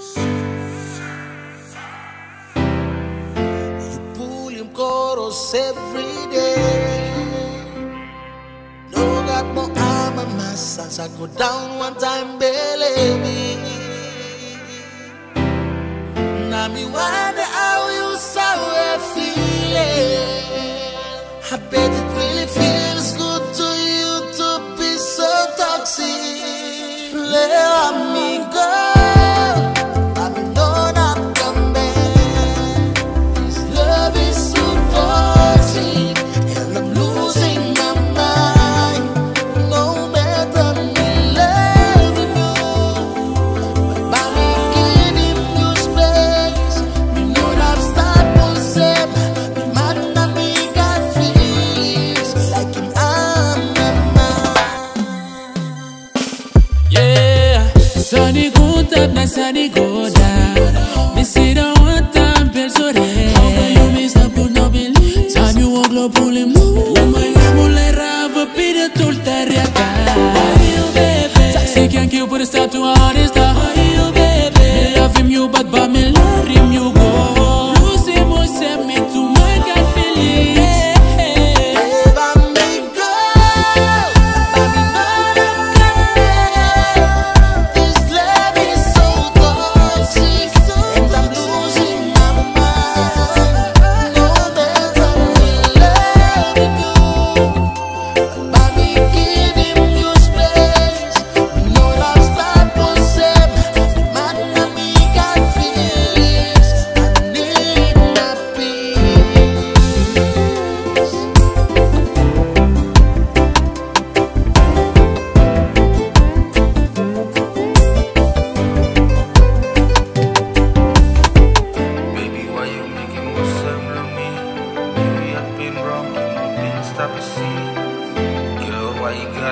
You pull him chorus every day. No got more arm and mass I go down one time, baby. Now me wonder how you saw her feeling. I bet sunny good up, na sunny go down. Me see the one time. How can you miss the put no? Time you walk low, pull him move. Woman, like rava, pide tulta riaka. Taxi can't kill, put a stop to a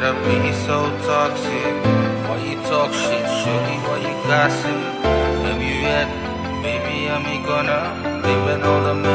gotta be so toxic? Why you talk shit, shorty? Why you gossip? Have you yet? Baby, I'm gonna living all the.